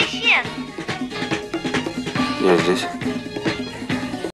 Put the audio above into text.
исчез? Я здесь.